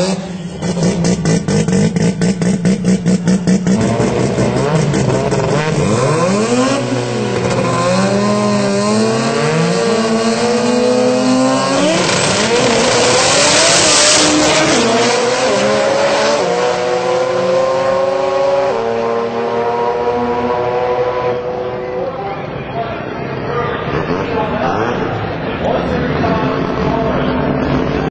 de